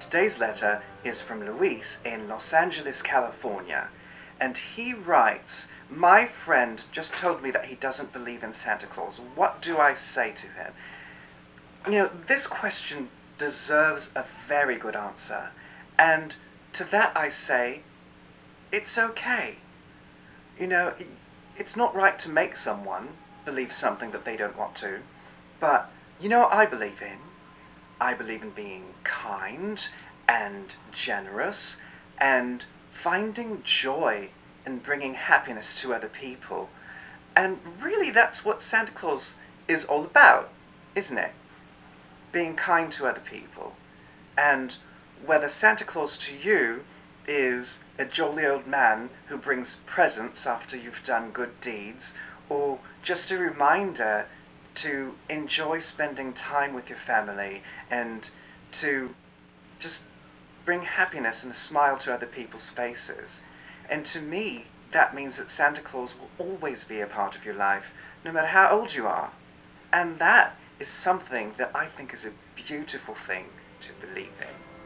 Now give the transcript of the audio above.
Today's letter is from Luis in Los Angeles, California. And he writes, My friend just told me that he doesn't believe in Santa Claus. What do I say to him? You know, this question deserves a very good answer. And to that I say, it's okay. You know, it's not right to make someone believe something that they don't want to. But you know what I believe in? I believe in being kind and generous and finding joy in bringing happiness to other people. And really, that's what Santa Claus is all about, isn't it? Being kind to other people. And whether Santa Claus to you is a jolly old man who brings presents after you've done good deeds, or just a reminder to enjoy spending time with your family and to just bring happiness and a smile to other people's faces. And to me, that means that Santa Claus will always be a part of your life, no matter how old you are. And that is something that I think is a beautiful thing to believe in.